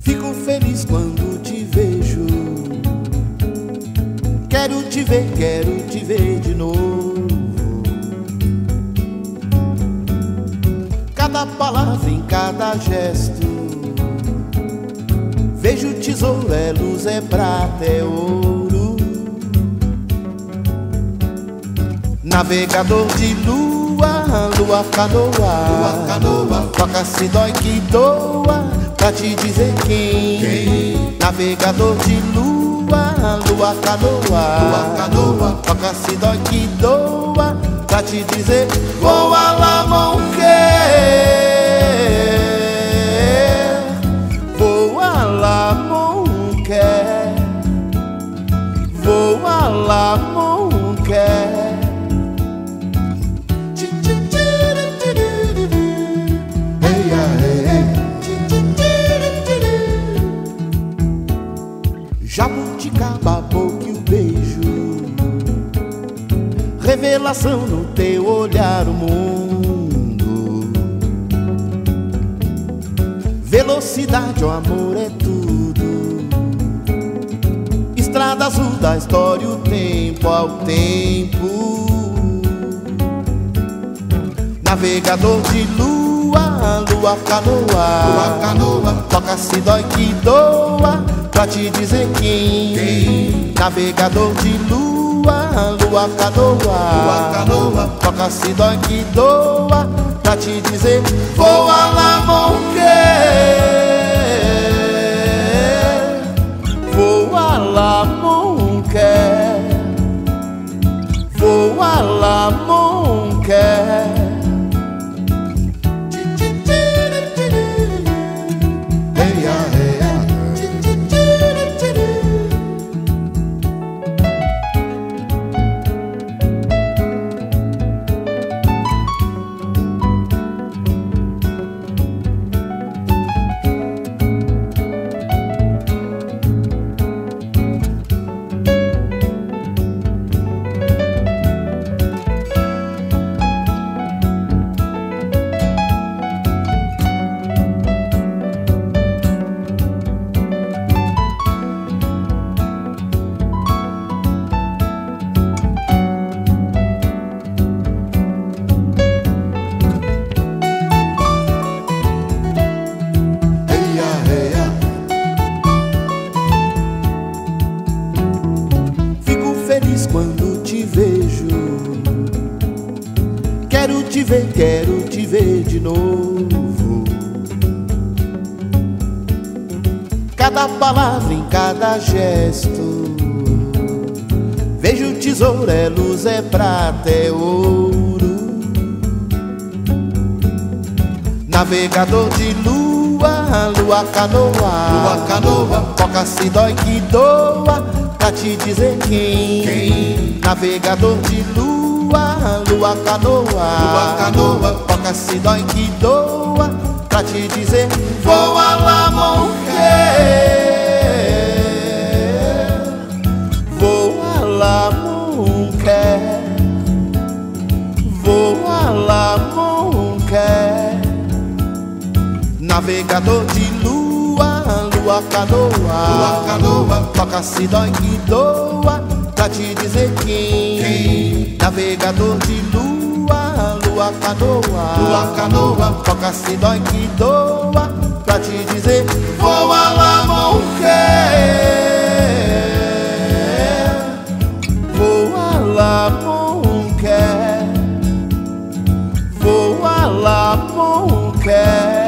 Fico feliz quando te vejo. Quero te ver, quero te ver de novo. Cada palavra em cada gesto. Vejo tesouro, é luz, é prata, é ouro. Navegador de lua, lua canoa, lua canoa, toca se dói que doa, pra te dizer quem. quem? Navegador de lua, lua canoa, lua canoa, toca se dói que doa, pra te dizer voa lá mão quer, Jabuticaba, boca e o beijo. Revelação no teu olhar o mundo. Velocidade, o amor é tudo. Estrada azul da história, o tempo ao tempo. Navegador de lua, lua canoa, lua canoa, toca se dói que doa, pra te dizer quem. quem? Navegador de lua, lua canoa, lua canoa, toca se dói que doa, pra te dizer voa lá quer, voa lá quer, voa lá ver, quero te ver de novo. Cada palavra em cada gesto. Vejo tesouro, é luz, é prata, é ouro. Navegador de lua, lua canoa, lua canoa, toca se dói que doa, pra te dizer quem. quem? Navegador de lua, lua canoa, lua canoa, toca se dói que doa, pra te dizer voa lá mão quer, voa lá mão quer, voa lá mão quer. Navegador de lua, lua canoa, lua canoa, toca se dói que doa, pra te dizer quem. quem? Navegador de lua, lua canoa, lua canoa, toca se dói que doa, pra te dizer voa lá mão quer, voa lá mão quer, voa lá mão quer.